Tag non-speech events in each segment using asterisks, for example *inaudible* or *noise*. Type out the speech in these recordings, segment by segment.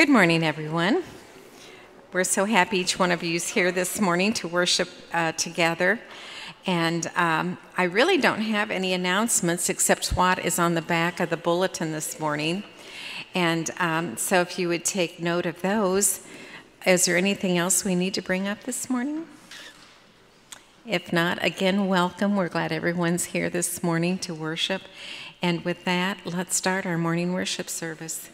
Good morning, everyone. We're so happy each one of you is here this morning to worship uh, together. And um, I really don't have any announcements except what is on the back of the bulletin this morning. And um, so if you would take note of those, is there anything else we need to bring up this morning? If not, again, welcome. We're glad everyone's here this morning to worship. And with that, let's start our morning worship service.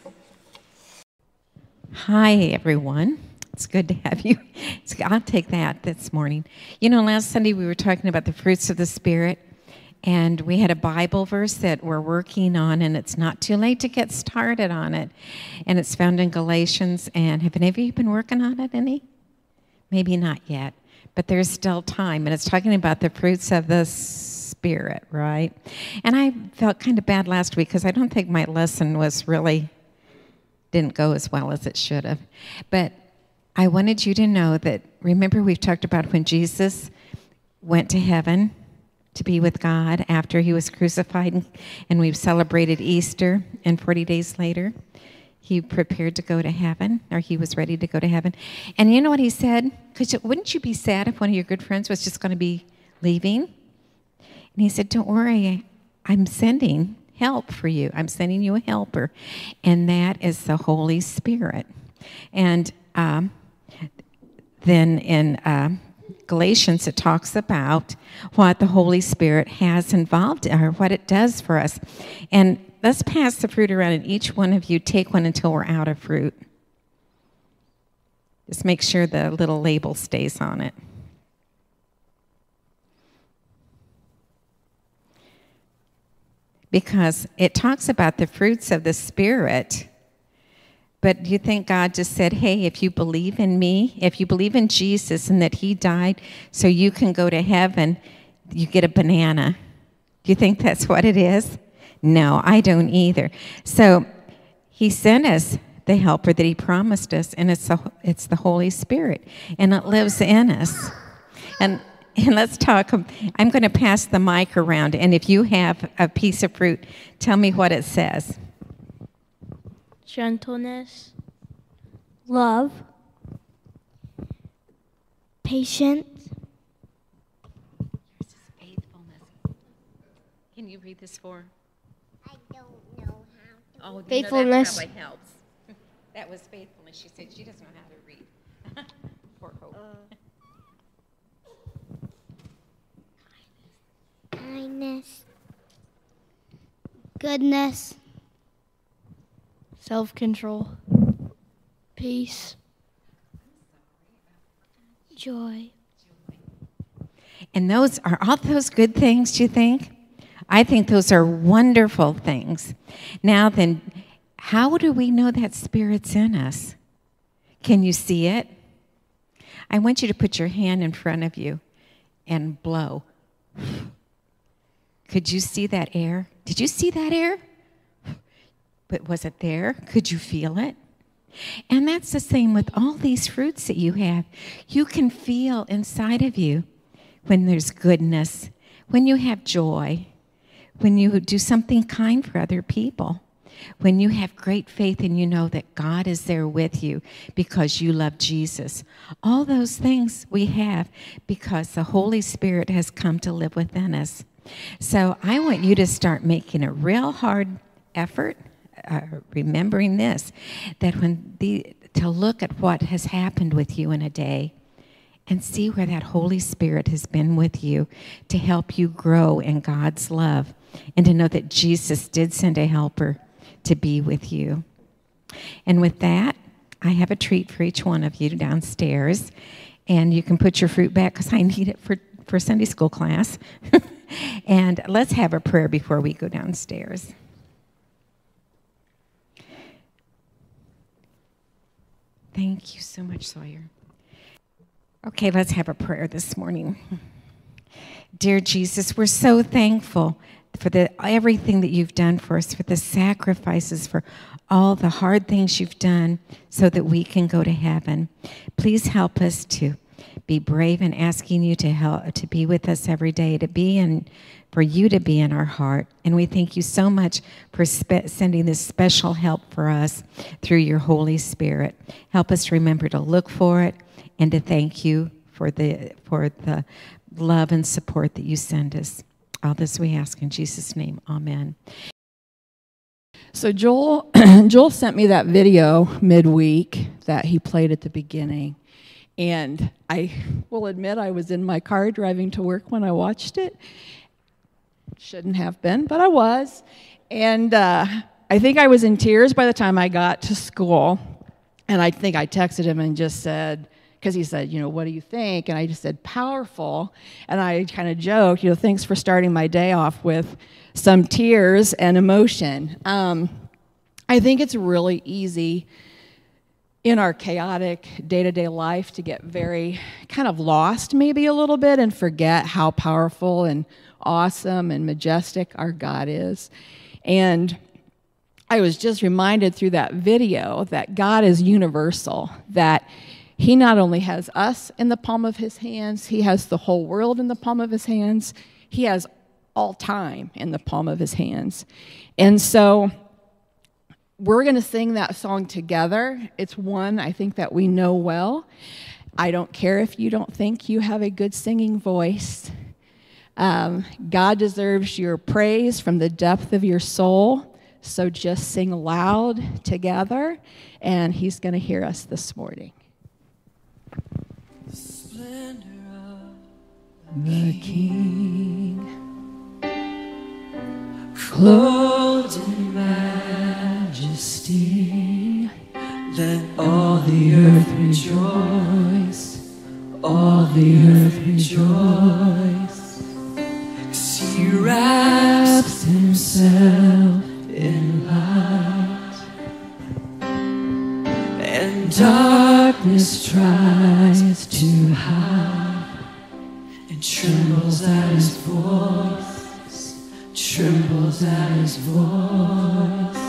Hi, everyone. It's good to have you. I'll take that this morning. You know, last Sunday we were talking about the fruits of the Spirit, and we had a Bible verse that we're working on, and it's not too late to get started on it. And it's found in Galatians. And have any of you been working on it any? Maybe not yet, but there's still time. And it's talking about the fruits of the Spirit, right? And I felt kind of bad last week because I don't think my lesson was really didn't go as well as it should have. But I wanted you to know that, remember, we've talked about when Jesus went to heaven to be with God after he was crucified, and we've celebrated Easter, and 40 days later, he prepared to go to heaven, or he was ready to go to heaven. And you know what he said? Because wouldn't you be sad if one of your good friends was just going to be leaving? And he said, Don't worry, I'm sending help for you. I'm sending you a helper, and that is the Holy Spirit. And um, then in uh, Galatians, it talks about what the Holy Spirit has involved or what it does for us. And let's pass the fruit around, and each one of you take one until we're out of fruit. Just make sure the little label stays on it. Because it talks about the fruits of the Spirit. But do you think God just said, hey, if you believe in me, if you believe in Jesus and that he died so you can go to heaven, you get a banana? Do you think that's what it is? No, I don't either. So he sent us the helper that he promised us, and it's the, it's the Holy Spirit, and it lives in us. And *laughs* and let's talk. Um, I'm going to pass the mic around, and if you have a piece of fruit, tell me what it says. Gentleness, love, patience. faithfulness. Can you read this for? I don't know how to. Oh, faithfulness. Know, that probably helps. *laughs* that was faithfulness. She said she doesn't know how to read. *laughs* Poor Hope. Uh. Kindness, goodness, self control, peace, joy. And those are all those good things, do you think? I think those are wonderful things. Now, then, how do we know that Spirit's in us? Can you see it? I want you to put your hand in front of you and blow. Could you see that air? Did you see that air? But was it there? Could you feel it? And that's the same with all these fruits that you have. You can feel inside of you when there's goodness, when you have joy, when you do something kind for other people, when you have great faith and you know that God is there with you because you love Jesus. All those things we have because the Holy Spirit has come to live within us. So I want you to start making a real hard effort, uh, remembering this, that when the, to look at what has happened with you in a day and see where that Holy Spirit has been with you to help you grow in God's love and to know that Jesus did send a helper to be with you. And with that, I have a treat for each one of you downstairs. And you can put your fruit back because I need it for, for Sunday school class. *laughs* and let's have a prayer before we go downstairs. Thank you so much, Sawyer. Okay, let's have a prayer this morning. Dear Jesus, we're so thankful for the, everything that you've done for us, for the sacrifices, for all the hard things you've done so that we can go to heaven. Please help us to be brave in asking you to help to be with us every day, to be in for you to be in our heart. And we thank you so much for spe- sending this special help for us through your Holy Spirit. Help us remember to look for it and to thank you for the, for the love and support that you send us. All this we ask in Jesus' name. Amen. So Joel *clears throat* Joel sent me that video midweek that he played at the beginning. And I will admit I was in my car driving to work when I watched it. Shouldn't have been, but I was. And uh, I think I was in tears by the time I got to school. And I think I texted him and just said, because he said, you know, what do you think? And I just said, powerful. And I kind of joked, you know, thanks for starting my day off with some tears and emotion. Um, I think it's really easy in our chaotic day to day life to get very kind of lost, maybe a little bit, and forget how powerful and awesome and majestic our God is. And I was just reminded through that video that God is universal, that He not only has us in the palm of His hands, He has the whole world in the palm of His hands, He has all time in the palm of His hands. And so, we're going to sing that song together. It's one I think that we know well. I don't care if you don't think you have a good singing voice. Um, God deserves your praise from the depth of your soul. So just sing loud together, and He's going to hear us this morning. Splendor of the King, clothed in majesty, let all the earth rejoice, all the earth rejoice. 'Cause he wraps himself in light, and darkness tries to hide, and trembles at his voice, trembles at his voice.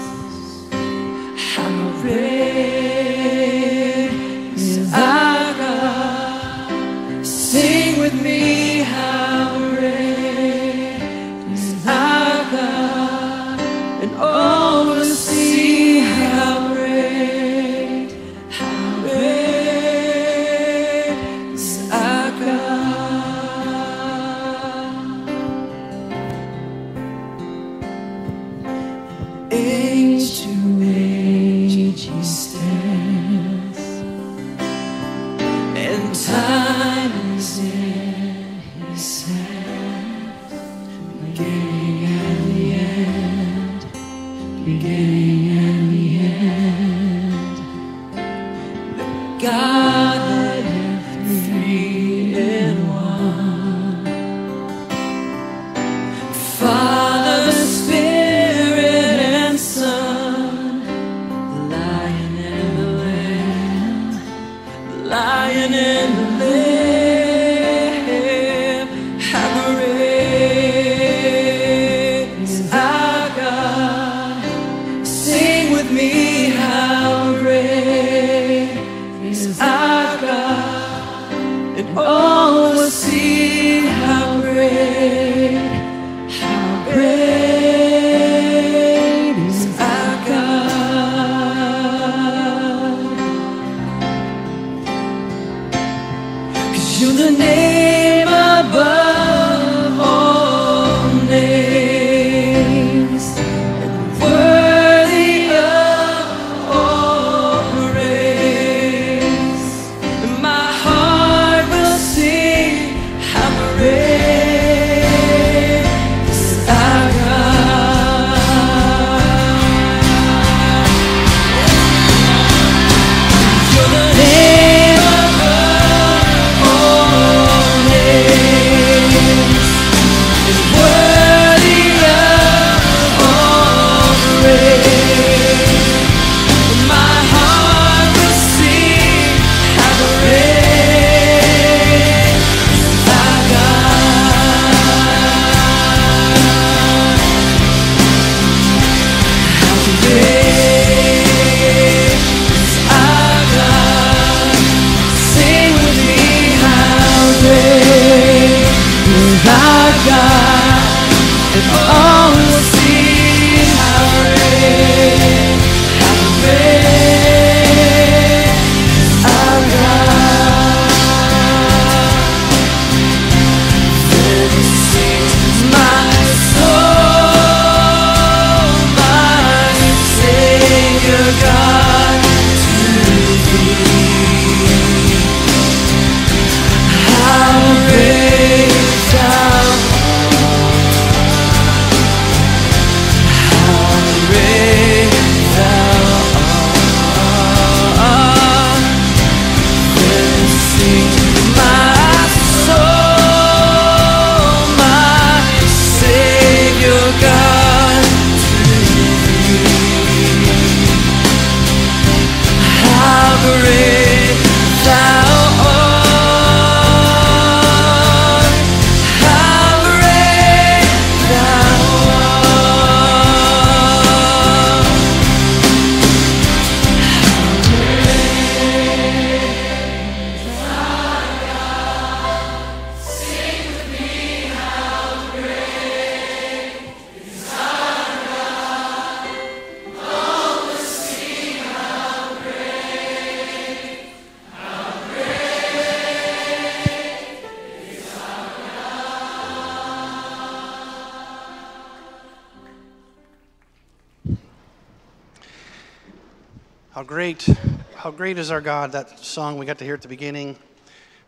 How great is our God? That song we got to hear at the beginning,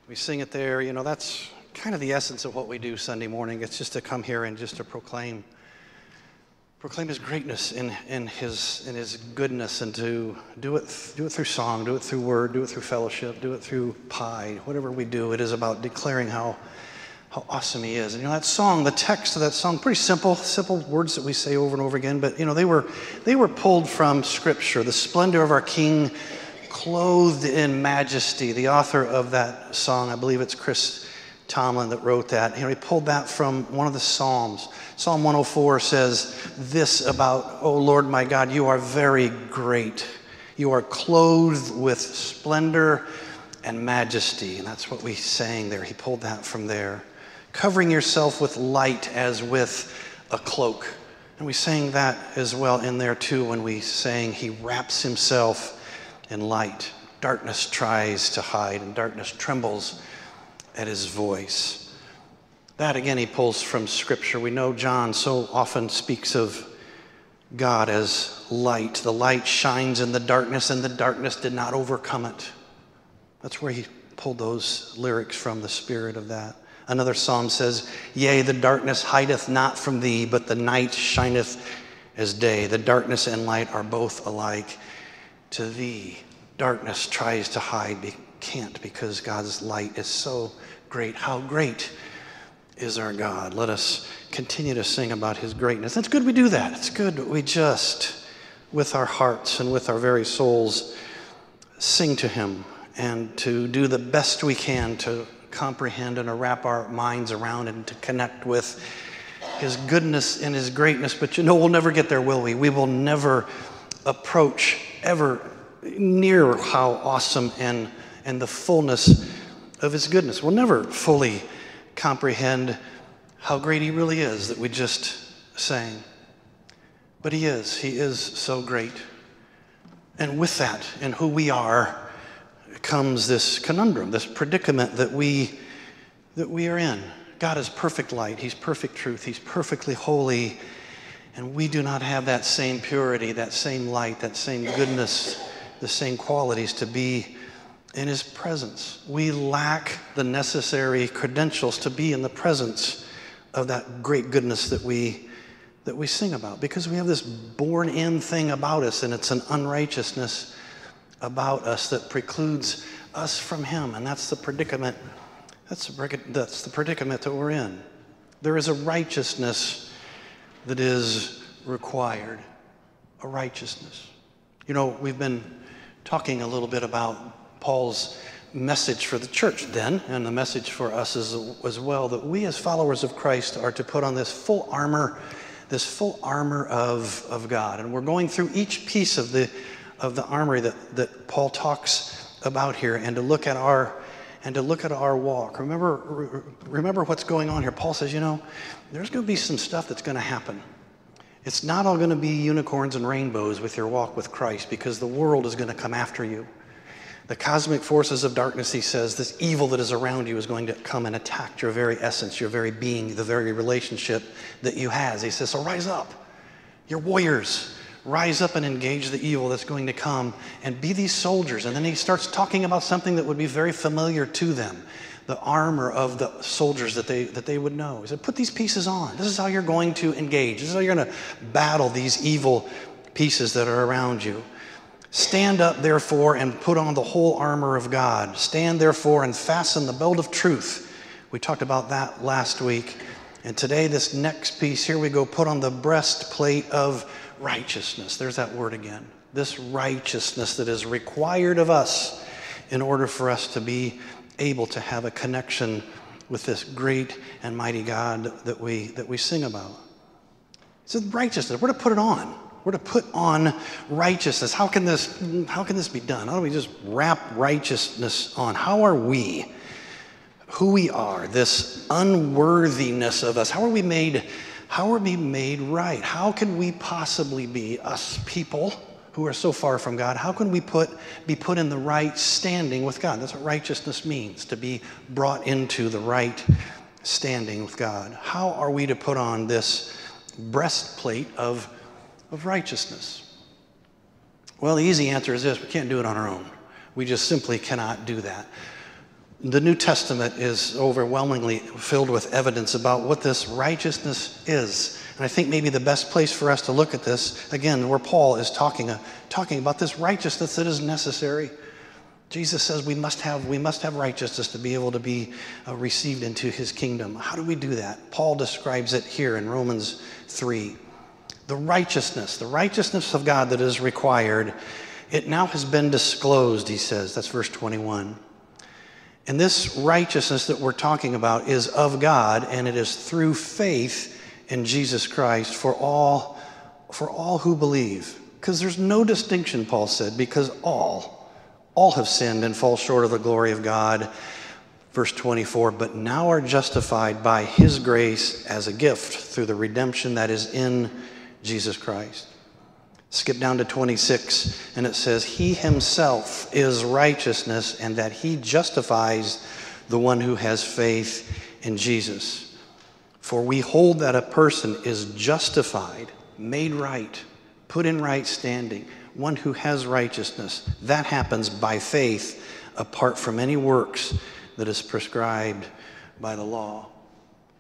we sing it there. You know, that's kind of the essence of what we do Sunday morning. It's just to come here and just to proclaim, proclaim His greatness in, His in His goodness, and to do it do it through song, do it through word, do it through fellowship, do it through pie. Whatever we do, it is about declaring how how awesome he is. And you know that song, the text of that song, pretty simple, simple words that we say over and over again, but you know they were they were pulled from scripture. The splendor of our king clothed in majesty. The author of that song, I believe it's Chris Tomlin that wrote that. He pulled that from one of the Psalms. Psalm 104 says this about, "Oh Lord my God, you are very great. You are clothed with splendor and majesty." And that's what we sang there. He pulled that from there covering yourself with light as with a cloak. And we sang that as well in there too when we sang, He wraps Himself in light. Darkness tries to hide, and darkness trembles at His voice. That again, he pulls from Scripture. We know John so often speaks of God as light. The light shines in the darkness, and the darkness did not overcome it. That's where he pulled those lyrics from, the spirit of that. Another psalm says, Yea, the darkness hideth not from thee, but the night shineth as day. The darkness and light are both alike to thee. Darkness tries to hide, but can't because God's light is so great. How great is our God? Let us continue to sing about his greatness. It's good we do that. It's good we just, with our hearts and with our very souls, sing to him and to do the best we can to comprehend and to wrap our minds around and to connect with His goodness and His greatness. But you know, we'll never get there, will we? We will never approach ever near how awesome and, and the fullness of His goodness. We'll never fully comprehend how great He really is that we just sang. But He is. He is so great. And with that, and who we are, comes this conundrum, this predicament that we, that we are in. God is perfect light, He's perfect truth, He's perfectly holy, and we do not have that same purity, that same light, that same goodness, the same qualities to be in His presence. We lack the necessary credentials to be in the presence of that great goodness that we that we sing about because we have this born in thing about us and it's an unrighteousness about us that precludes us from Him. And that's the predicament. That's the, that's the predicament that we're in. There is a righteousness that is required, a righteousness. You know, we've been talking a little bit about Paul's message for the church then, and the message for us as, as well, that we as followers of Christ are to put on this full armor, this full armor of, of God. And we're going through each piece of the of the armory that, that Paul talks about here and to look at our and to look at our walk. Remember, remember what's going on here. Paul says, you know, there's going to be some stuff that's going to happen. It's not all going to be unicorns and rainbows with your walk with Christ because the world is going to come after you. The cosmic forces of darkness, he says, this evil that is around you is going to come and attack your very essence, your very being, the very relationship that you has. He says, so rise up. You're warriors rise up and engage the evil that's going to come and be these soldiers. And then he starts talking about something that would be very familiar to them the armor of the soldiers that they, that they would know. He said, Put these pieces on. This is how you're going to engage. This is how you're going to battle these evil pieces that are around you. Stand up, therefore, and put on the whole armor of God. Stand, therefore, and fasten the belt of truth. We talked about that last week. And today, this next piece, here we go, put on the breastplate of righteousness. There's that word again. This righteousness that is required of us in order for us to be able to have a connection with this great and mighty God that we, that we sing about. It's righteousness. We're to put it on. We're to put on righteousness. How can this, how can this be done? How do we just wrap righteousness on? How are we, who we are, this unworthiness of us, how are we made how are we made right? How can we possibly be, us people who are so far from God, how can we put, be put in the right standing with God? That's what righteousness means, to be brought into the right standing with God. How are we to put on this breastplate of, of righteousness? Well, the easy answer is this we can't do it on our own. We just simply cannot do that. The New Testament is overwhelmingly filled with evidence about what this righteousness is. And I think maybe the best place for us to look at this, again, where Paul is talking, uh, talking about this righteousness that is necessary. Jesus says we must have, we must have righteousness to be able to be uh, received into his kingdom. How do we do that? Paul describes it here in Romans 3. The righteousness, the righteousness of God that is required, it now has been disclosed, he says. That's verse 21. And this righteousness that we're talking about is of God, and it is through faith in Jesus Christ for all, for all who believe. Because there's no distinction, Paul said, because all, all have sinned and fall short of the glory of God. Verse 24, but now are justified by his grace as a gift through the redemption that is in Jesus Christ. Skip down to 26, and it says, He himself is righteousness, and that he justifies the one who has faith in Jesus. For we hold that a person is justified, made right, put in right standing, one who has righteousness. That happens by faith, apart from any works that is prescribed by the law.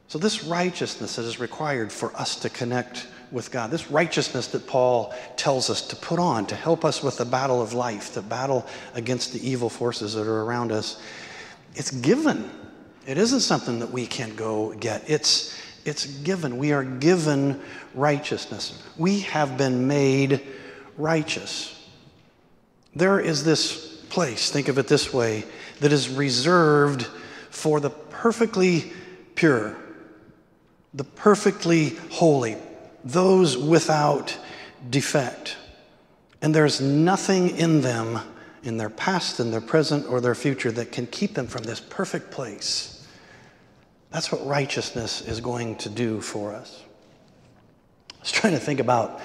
So, this righteousness that is required for us to connect with God. This righteousness that Paul tells us to put on to help us with the battle of life, the battle against the evil forces that are around us, it's given. It isn't something that we can go get. It's, it's given. We are given righteousness. We have been made righteous. There is this place, think of it this way, that is reserved for the perfectly pure, the perfectly holy, those without defect. And there's nothing in them, in their past, in their present, or their future, that can keep them from this perfect place. That's what righteousness is going to do for us. I was trying to think about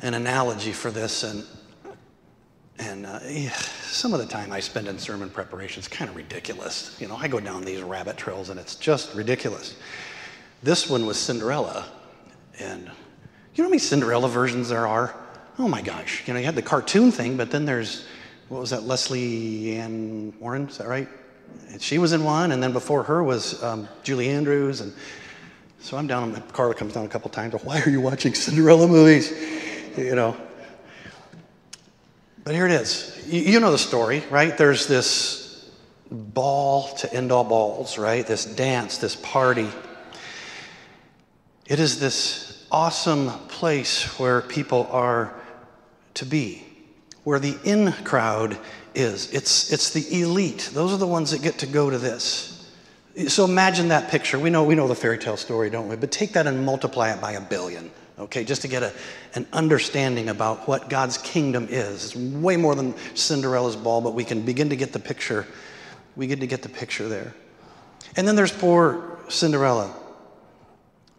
an analogy for this, and, and uh, some of the time I spend in sermon preparation is kind of ridiculous. You know, I go down these rabbit trails, and it's just ridiculous. This one was Cinderella and you know how many Cinderella versions there are? Oh my gosh. You know, you had the cartoon thing, but then there's, what was that, Lesley Ann Warren? Is that right? And she was in one, and then before her was um, Julie Andrews. And so I'm down, Carla comes down a couple times. Why are you watching Cinderella movies? You know. But here it is. You know the story, right? There's this ball to end all balls, right? This dance, this party. It is this awesome place where people are to be, where the in crowd is. It's, it's the elite. Those are the ones that get to go to this. So imagine that picture. We know, we know the fairy tale story, don't we? But take that and multiply it by a billion, okay, just to get a, an understanding about what God's kingdom is. It's way more than Cinderella's ball, but we can begin to get the picture. We get to get the picture there. And then there's poor Cinderella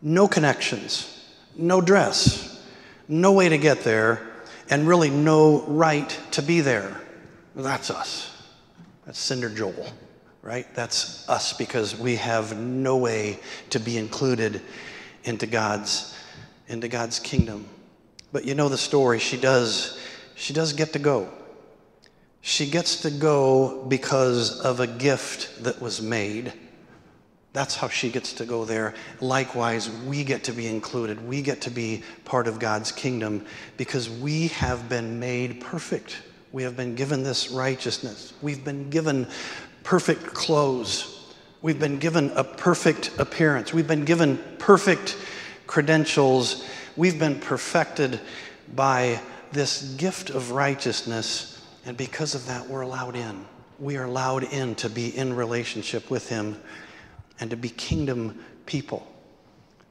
no connections, no dress, no way to get there, and really no right to be there. That's us. That's Cinder Joel, right? That's us because we have no way to be included into God's into God's kingdom. But you know the story. She does she does get to go. She gets to go because of a gift that was made that's how she gets to go there. Likewise, we get to be included. We get to be part of God's kingdom because we have been made perfect. We have been given this righteousness. We've been given perfect clothes. We've been given a perfect appearance. We've been given perfect credentials. We've been perfected by this gift of righteousness. And because of that, we're allowed in. We are allowed in to be in relationship with Him and to be kingdom people.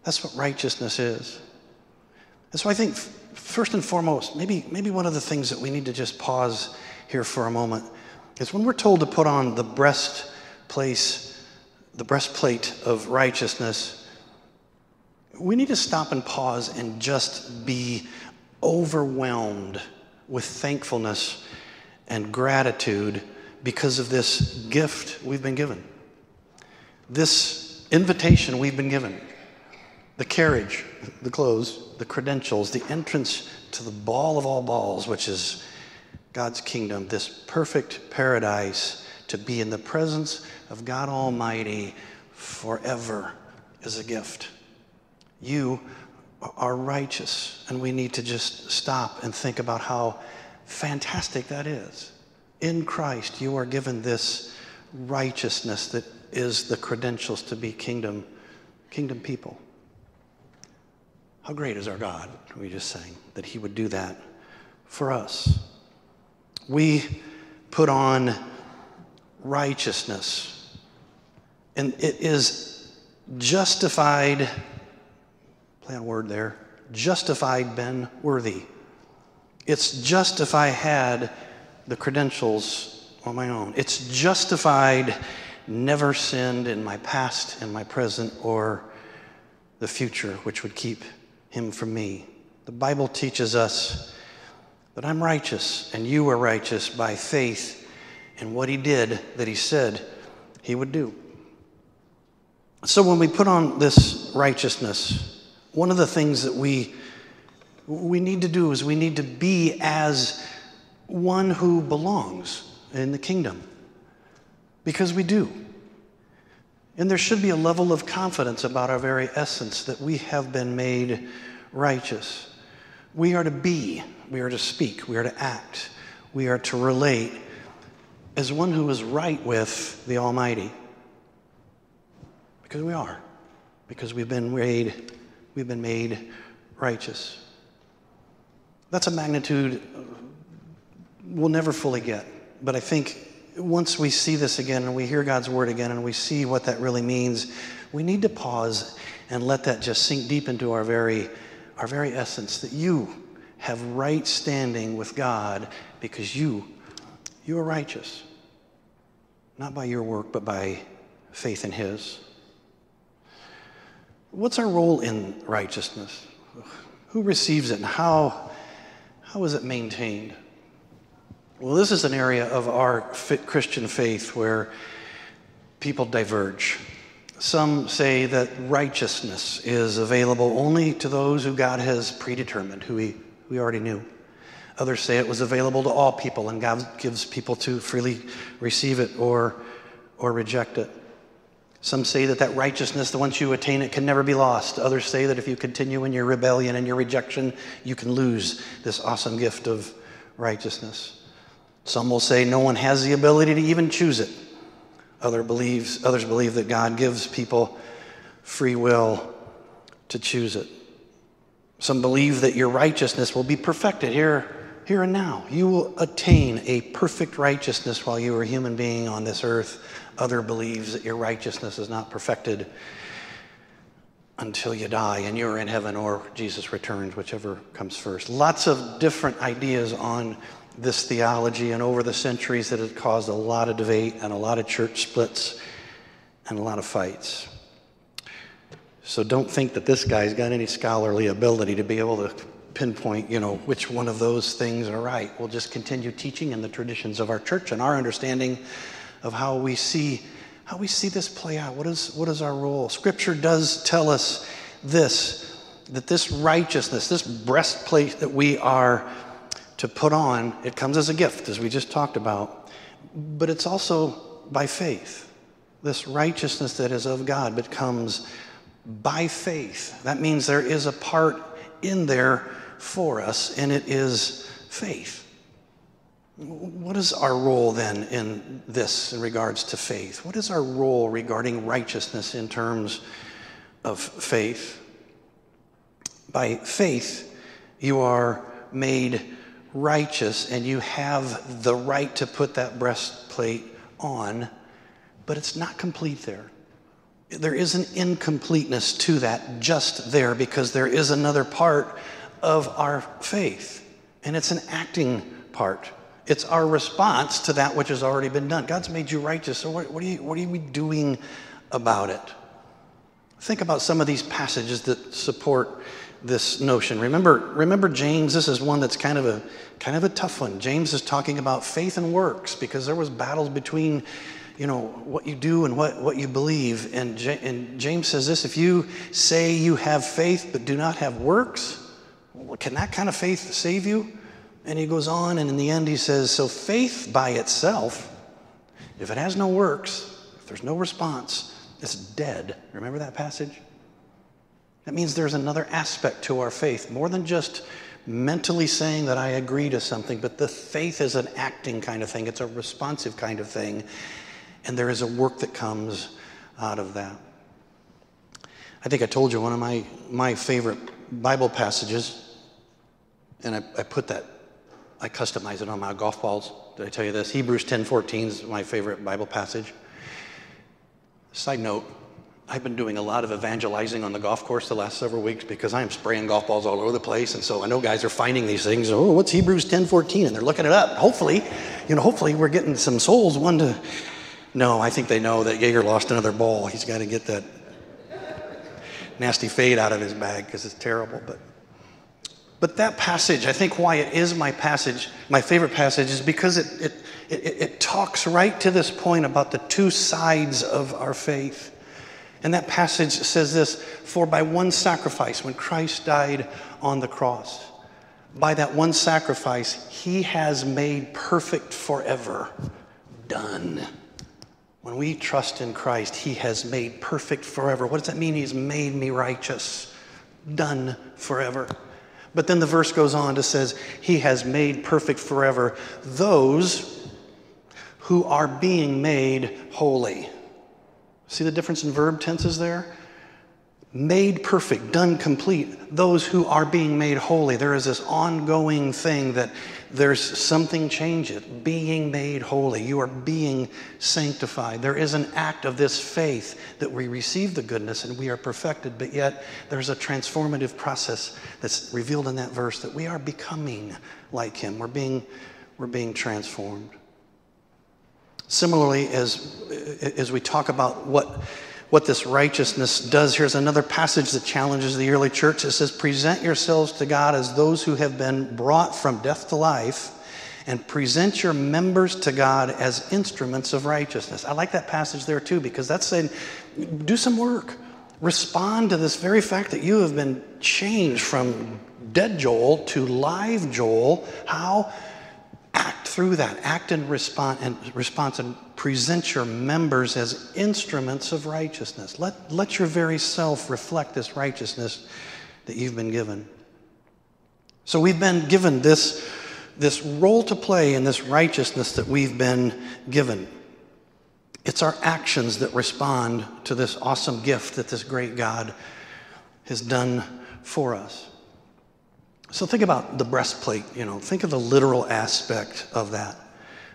That's what righteousness is. And so I think, first and foremost, maybe, maybe one of the things that we need to just pause here for a moment is when we're told to put on the breastplate, the breastplate of righteousness, we need to stop and pause and just be overwhelmed with thankfulness and gratitude because of this gift we've been given this invitation we've been given the carriage, the clothes, the credentials, the entrance to the ball of all balls, which is God's kingdom, this perfect paradise, to be in the presence of God Almighty forever is a gift. You are righteous, and we need to just stop and think about how fantastic that is. In Christ, you are given this righteousness that is the credentials to be kingdom, kingdom people. How great is our God? We just sang that He would do that for us. We put on righteousness, and it is justified, play on word there, justified Ben worthy. It's justified had the credentials on my own. It's justified never sinned in my past, in my present, or the future, which would keep him from me. The Bible teaches us that I'm righteous and you are righteous by faith in what he did that he said he would do. So when we put on this righteousness, one of the things that we we need to do is we need to be as one who belongs in the kingdom. Because we do. And there should be a level of confidence about our very essence that we have been made righteous. We are to be, we are to speak, we are to act, we are to relate as one who is right with the Almighty. Because we are. Because we've been made, we've been made righteous. That's a magnitude we'll never fully get. But I think once we see this again and we hear God's word again and we see what that really means, we need to pause and let that just sink deep into our very, our very essence that you have right standing with God because you, you are righteous. Not by your work, but by faith in His. What's our role in righteousness? Who receives it and how, how is it maintained? Well, this is an area of our Christian faith where people diverge. Some say that righteousness is available only to those who God has predetermined, who He we already knew. Others say it was available to all people and God gives people to freely receive it or, or reject it. Some say that that righteousness, the once you attain it, can never be lost. Others say that if you continue in your rebellion and your rejection, you can lose this awesome gift of righteousness. Some will say no one has the ability to even choose it. Other believes, others believe that God gives people free will to choose it. Some believe that your righteousness will be perfected here, here and now. You will attain a perfect righteousness while you are a human being on this earth. Other believes that your righteousness is not perfected until you die and you're in heaven or Jesus returns, whichever comes first. Lots of different ideas on this theology, and over the centuries, that it caused a lot of debate and a lot of church splits and a lot of fights. So don't think that this guy's got any scholarly ability to be able to pinpoint, you know, which one of those things are right. We'll just continue teaching in the traditions of our church and our understanding of how we see how we see this play out. What is what is our role? Scripture does tell us this that this righteousness, this breastplate that we are to put on, it comes as a gift, as we just talked about, but it's also by faith. This righteousness that is of God, but comes by faith. That means there is a part in there for us, and it is faith. What is our role then in this in regards to faith? What is our role regarding righteousness in terms of faith? By faith, you are made righteous and you have the right to put that breastplate on, but it's not complete there. There is an incompleteness to that just there because there is another part of our faith, and it's an acting part. It's our response to that which has already been done. God's made you righteous, so what, what, are, you, what are we doing about it? Think about some of these passages that support this notion. Remember, remember James, this is one that's kind of a kind of a tough one. James is talking about faith and works because there was battles between you know what you do and what, what you believe. And, J- and James says this if you say you have faith but do not have works, can that kind of faith save you? And he goes on, and in the end, he says, So faith by itself, if it has no works, if there's no response, it's dead. Remember that passage? That means there's another aspect to our faith, more than just mentally saying that I agree to something, but the faith is an acting kind of thing, it's a responsive kind of thing, and there is a work that comes out of that. I think I told you one of my, my favorite Bible passages, and I, I put that, I customize it on my golf balls. Did I tell you this? Hebrews 10 14 is my favorite Bible passage. Side note, I've been doing a lot of evangelizing on the golf course the last several weeks because I'm spraying golf balls all over the place. And so I know guys are finding these things. Oh, what's Hebrews 10 14? And they're looking it up. Hopefully, you know, hopefully we're getting some souls. One to, no, I think they know that Yeager lost another ball. He's got to get that nasty fade out of his bag because it's terrible. But, but that passage, I think why it is my passage, my favorite passage, is because it, it, it, it talks right to this point about the two sides of our faith. And that passage says this For by one sacrifice, when Christ died on the cross, by that one sacrifice, he has made perfect forever. Done. When we trust in Christ, he has made perfect forever. What does that mean? He's made me righteous. Done forever. But then the verse goes on to says, He has made perfect forever those who are being made holy. See the difference in verb tenses there? Made perfect, done complete, those who are being made holy. There is this ongoing thing that there's something changes, being made holy. You are being sanctified. There is an act of this faith that we receive the goodness and we are perfected, but yet there's a transformative process that's revealed in that verse that we are becoming like Him. We're being, we're being transformed. Similarly, as, as we talk about what, what this righteousness does, here's another passage that challenges the early church. It says, Present yourselves to God as those who have been brought from death to life, and present your members to God as instruments of righteousness. I like that passage there too, because that's saying, do some work. Respond to this very fact that you have been changed from dead Joel to live Joel. How? Through that, act in and, response and present your members as instruments of righteousness. Let, let your very self reflect this righteousness that you've been given. So we've been given this, this role to play in this righteousness that we've been given. It's our actions that respond to this awesome gift that this great God has done for us. So think about the breastplate, you know, think of the literal aspect of that.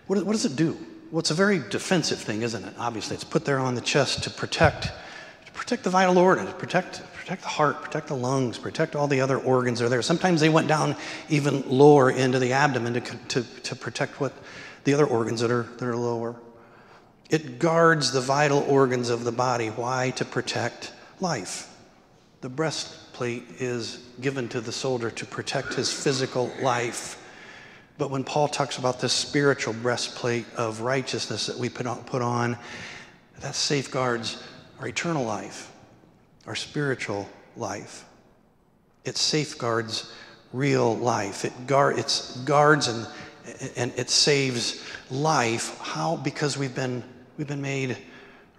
What, what does it do? Well, it's a very defensive thing, isn't it? Obviously, it's put there on the chest to protect, to protect the vital organs, protect, protect the heart, protect the lungs, protect all the other organs that are there. Sometimes they went down even lower into the abdomen to, to, to protect what the other organs that are, that are lower. It guards the vital organs of the body. Why? To protect life. The breastplate is given to the soldier to protect his physical life. But when Paul talks about this spiritual breastplate of righteousness that we put on, that safeguards our eternal life, our spiritual life. It safeguards real life. It guard, guards and, and it saves life. How? Because we've been, we've been made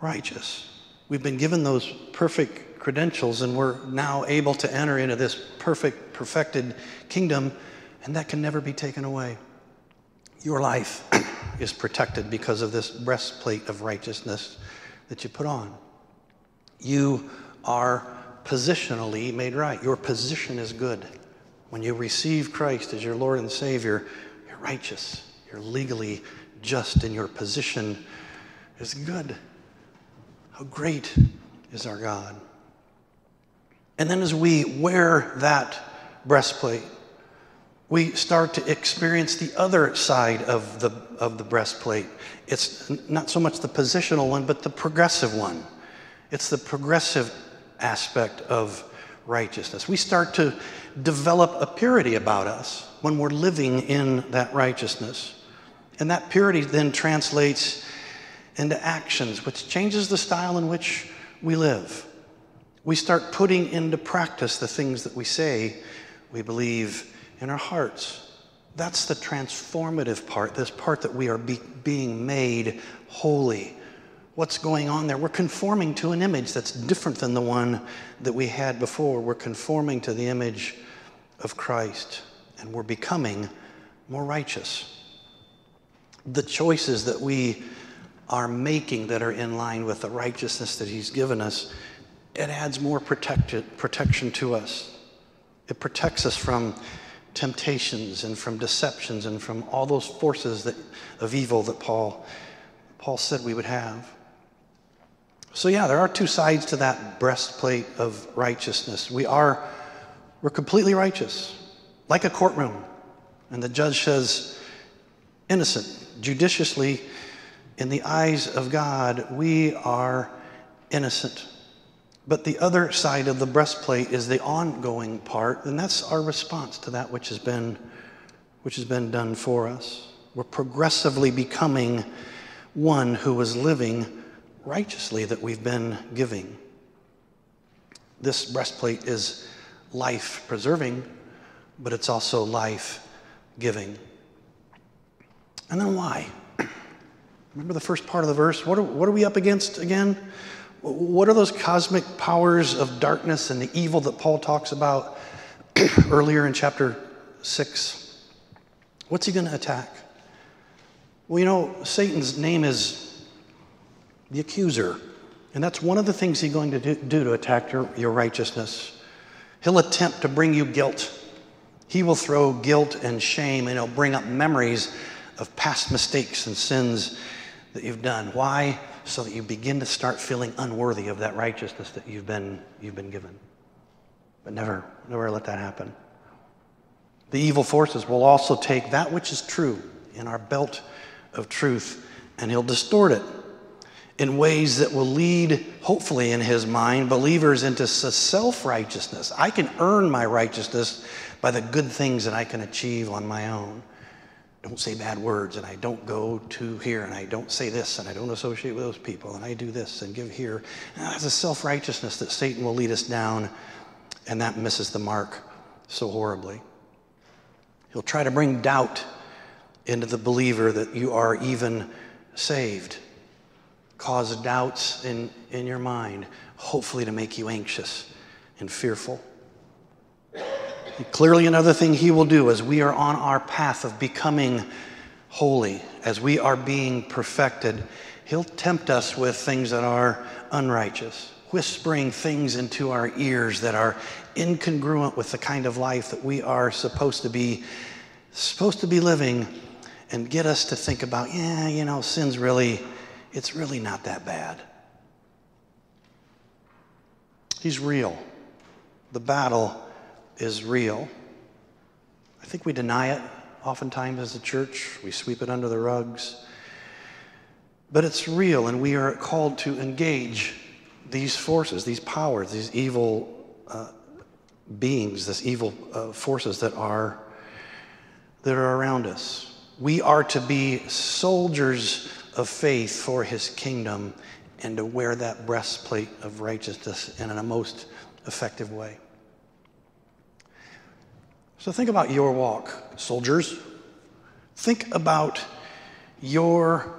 righteous. We've been given those perfect credentials, and we're now able to enter into this perfect, perfected kingdom, and that can never be taken away. Your life *clears throat* is protected because of this breastplate of righteousness that you put on. You are positionally made right. Your position is good. When you receive Christ as your Lord and Savior, you're righteous. You're legally just, and your position is good. How great is our God! And then as we wear that breastplate, we start to experience the other side of the, of the breastplate. It's not so much the positional one, but the progressive one. It's the progressive aspect of righteousness. We start to develop a purity about us when we're living in that righteousness. And that purity then translates into actions, which changes the style in which we live we start putting into practice the things that we say we believe in our hearts. That's the transformative part, this part that we are be, being made holy. What's going on there? We're conforming to an image that's different than the one that we had before. We're conforming to the image of Christ, and we're becoming more righteous. The choices that we are making that are in line with the righteousness that He's given us, it adds more protection to us. It protects us from temptations and from deceptions and from all those forces that, of evil that Paul, Paul said we would have. So yeah, there are two sides to that breastplate of righteousness. We are we're completely righteous, like a courtroom. And the judge says, innocent, judiciously, in the eyes of God, we are innocent. But the other side of the breastplate is the ongoing part, and that's our response to that which has been, which has been done for us. We're progressively becoming one who is living righteously that we've been giving. This breastplate is life preserving, but it's also life giving. And then why? *clears throat* Remember the first part of the verse? What are, what are we up against again? What are those cosmic powers of darkness and the evil that Paul talks about *clears throat* earlier in chapter 6? What's he going to attack? Well, you know, Satan's name is the accuser. And that's one of the things he's going to do, do to attack your, your righteousness. He'll attempt to bring you guilt. He will throw guilt and shame, and he'll bring up memories of past mistakes and sins that you've done. Why? So that you begin to start feeling unworthy of that righteousness that you've been, you've been given. But never, never let that happen. The evil forces will also take that which is true in our belt of truth and he'll distort it in ways that will lead, hopefully, in his mind, believers into self righteousness. I can earn my righteousness by the good things that I can achieve on my own don't say bad words and I don't go to here and I don't say this and I don't associate with those people and I do this and give here. And that's a self righteousness that Satan will lead us down and that misses the mark so horribly. He'll try to bring doubt into the believer that you are even saved, cause doubts in, in your mind, hopefully to make you anxious and fearful. Clearly, another thing he will do as we are on our path of becoming holy, as we are being perfected, he'll tempt us with things that are unrighteous, whispering things into our ears that are incongruent with the kind of life that we are supposed to be supposed to be living and get us to think about, yeah, you know, sin's really it's really not that bad. He's real. The battle is real. I think we deny it oftentimes as a church, we sweep it under the rugs. But it's real, and we are called to engage these forces, these powers, these evil uh, beings, these evil uh, forces that are, that are around us. We are to be soldiers of faith for his kingdom and to wear that breastplate of righteousness in a most effective way. So think about your walk, soldiers. Think about your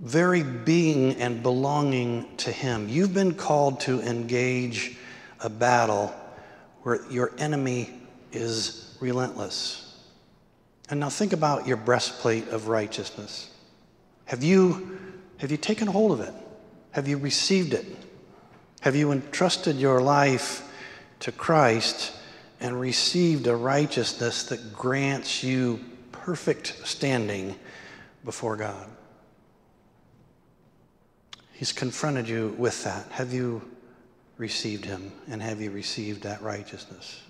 very being and belonging to Him. You've been called to engage a battle where your enemy is relentless. And now think about your breastplate of righteousness. Have you, have you taken hold of it? Have you received it? Have you entrusted your life to Christ? And received a righteousness that grants you perfect standing before God. He's confronted you with that. Have you received him and have you received that righteousness?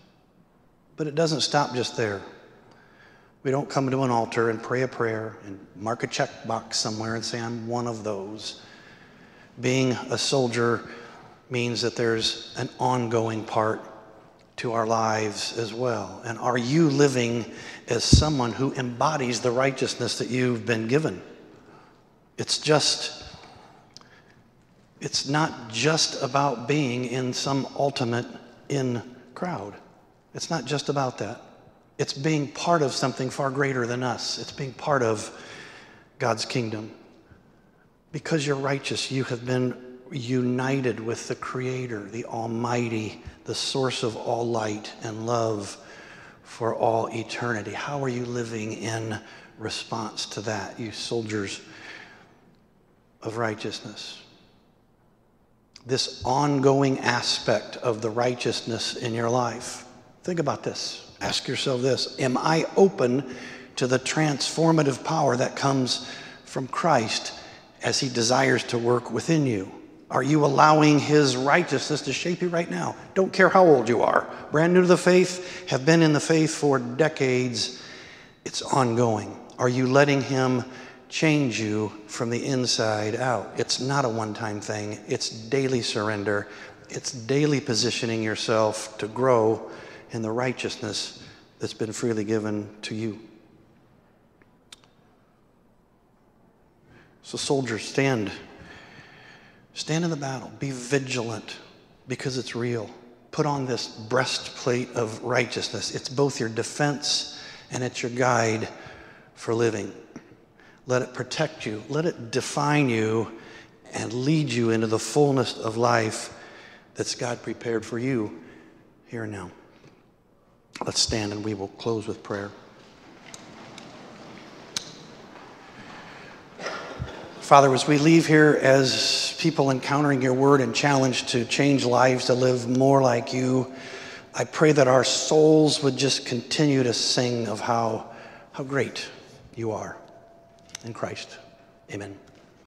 But it doesn't stop just there. We don't come to an altar and pray a prayer and mark a check box somewhere and say, I'm one of those. Being a soldier means that there's an ongoing part to our lives as well? And are you living as someone who embodies the righteousness that you've been given? It's just, it's not just about being in some ultimate in crowd. It's not just about that. It's being part of something far greater than us. It's being part of God's kingdom. Because you're righteous, you have been united with the Creator, the Almighty, the source of all light and love for all eternity. How are you living in response to that, you soldiers of righteousness? This ongoing aspect of the righteousness in your life. Think about this. Ask yourself this Am I open to the transformative power that comes from Christ as He desires to work within you? Are you allowing His righteousness to shape you right now? Don't care how old you are. Brand new to the faith, have been in the faith for decades. It's ongoing. Are you letting Him change you from the inside out? It's not a one time thing, it's daily surrender, it's daily positioning yourself to grow in the righteousness that's been freely given to you. So, soldiers, stand. Stand in the battle. Be vigilant because it's real. Put on this breastplate of righteousness. It's both your defense and it's your guide for living. Let it protect you, let it define you, and lead you into the fullness of life that's God prepared for you here and now. Let's stand and we will close with prayer. Father, as we leave here as people encountering your word and challenged to change lives, to live more like you, I pray that our souls would just continue to sing of how, how great you are in Christ. Amen.